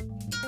Thank you.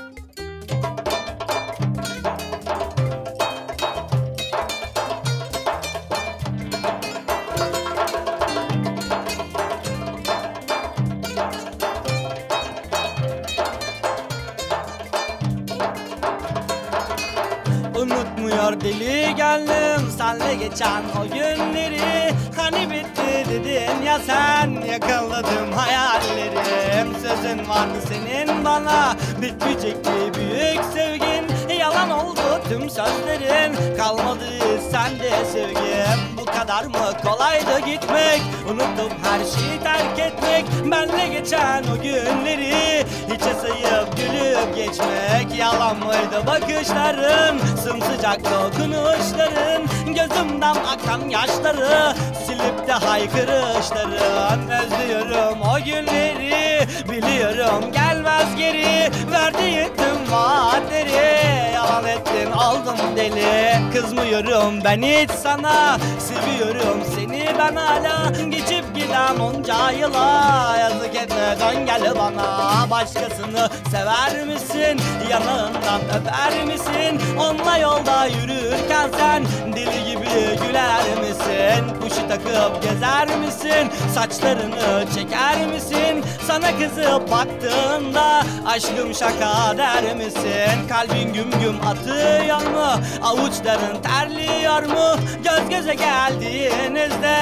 Unutmuyor deli gönlüm senle geçen o günleri. Hani bitti dedin ya sen yakaladım hayallerim. Sözün vardı senin bana? Bitmeyecekti büyük sevgin. Yalan oldu tüm sözlerin. Kalmadı sende sevgim. Bu kadar mı kolaydı gitmek? Unutup her şeyi terk etmek. Benle geçen o günleri. Hiçe sayıp gülüp geçmek Yalan mıydı? Bakışların sımsıcak dokunuşların Gözümden akan yaşları silip de haykırışların Özlüyorum o günleri biliyorum gelmez geri. Verdiğin tüm vaatleri yalan ettin aldım deli Kızmıyorum ben hiç sana. Seviyorum seni ben hala. Geçip giden onca yıla. Yazık etme dön gel bana. Başkasını sever misin? Yanağından öper misin? Onunla yolda yürürken sen deli gibi güler misin Kuşu takıp gezer misin? Saçlarını çeker misin? Sana kızıp baktığında aşkım şaka der misin? Kalbin güm güm atıyor mu? Avuçların terliyor mu? Göz göze geldiğinizde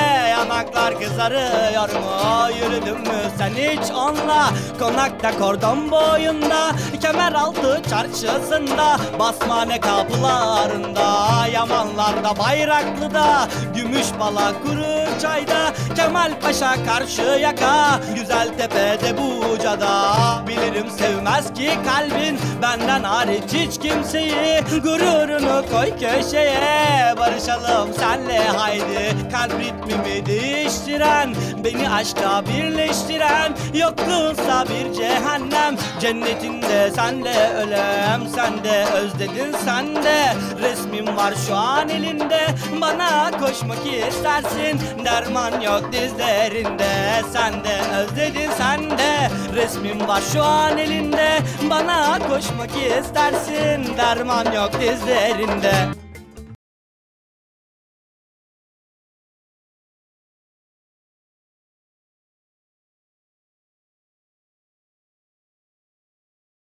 yanaklar kızarıyor mu? Yürüdün mü sen hiç onunla? Konakta kordon boyunda Kemer altı çarşısında basmane kapılarında Yamanlarda bayraklıda gümüş bala kuru çayda Kemal Paşa karşı yaka güzel tepede bucada Bilirim sevmez ki kalbin. Benden hariç hiç kimseyi Gururunu koy köşeye. Barışalım senle haydi. Kalp ritmimi değiştiren beni aşka birleştiren Yokluğunsa bir cehennem. Cennetinde senle ölem Sen de özledin sen de resmim var şu an elinde Bana koşmak istersin. Derman yok dizlerinde Sen de özledin sen de resmim var şu an elinde Bana koşmak istersin. Derman yok dizlerinde